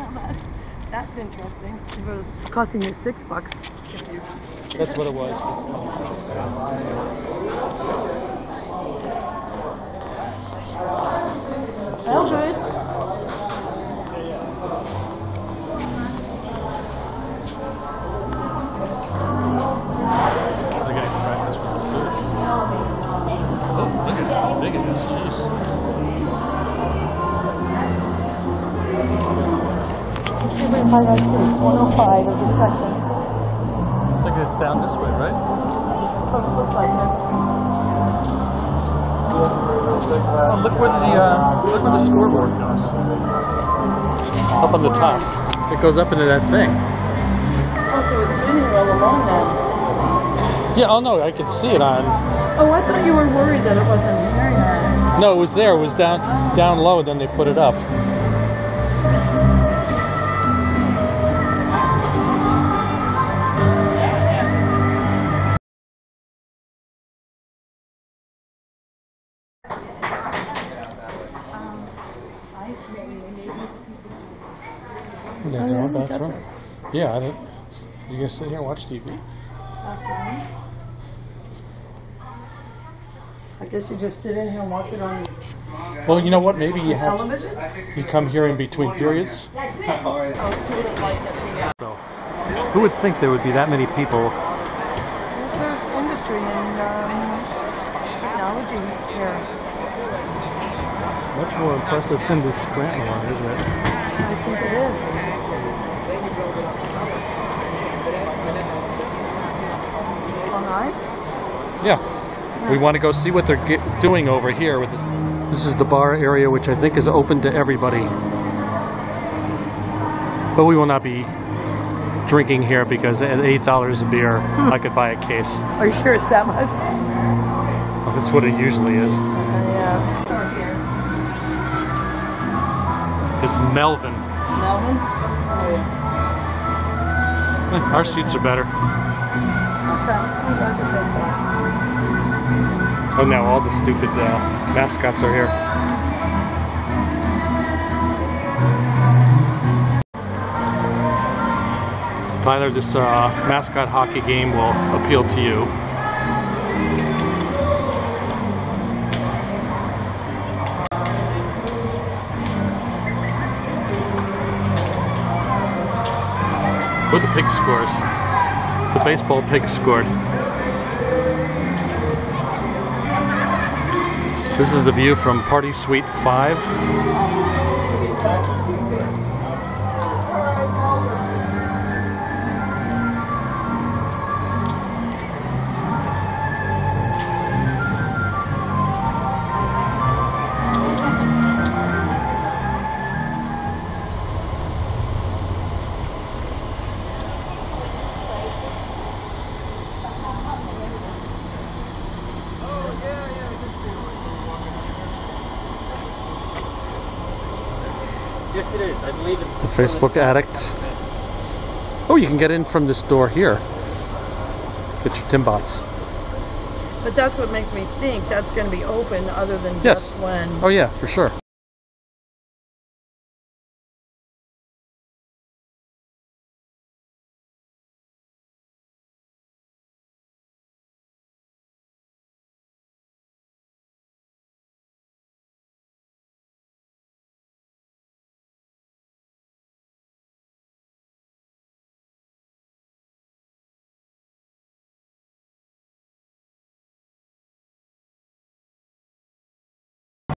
Now that's, that's interesting. It was costing you six bucks. That's what it was. Mildred. They're getting practice with the food. Oh, look at how big it is. Jeez. High rise six, 105 is the section. I think it's down this way, right? That's it looks like. Oh, look where the uh, look where the scoreboard goes. Up on the top. It goes up into that thing. Oh, so it's been here all along then. Yeah. Oh no, I could see it on. Oh, I thought you were worried that it wasn't here yet. No, it was there. It was down down low, and then they put it up. Yeah, own we got bathroom. this. Yeah, I don't. You gonna sit here and watch TV? That's. I guess you just sit in here and watch it on Well, you know what? Maybe you have television? you come here in between periods. Oh, sort of like at the, So, who would think there would be that many people? There's industry and um, technology here. Much more impressive than this Scranton one, isn't it? I think it is. Nice. Yeah. We want to go see what they're get, doing over here with this. This is the bar area, which I think is open to everybody. But we will not be drinking here because at eight dollars a beer, hmm. I could buy a case. Are you sure it's that much? Well, that's what it usually is. yeah. It's Melvin. Melvin? Oh, yeah. Our seats are better. Okay. I'm glad you think so. Oh, now all the stupid uh, mascots are here. Tyler, this uh, mascot hockey game will appeal to you. What the pig scores? The baseball pig scored. This is the view from Party Suite 5. Yes, it is. I believe it's The Facebook addict. Oh, you can get in from this door here. Get your Timbits. But that's what makes me think that's going to be open other than Yes. just when. Oh, yeah, for sure.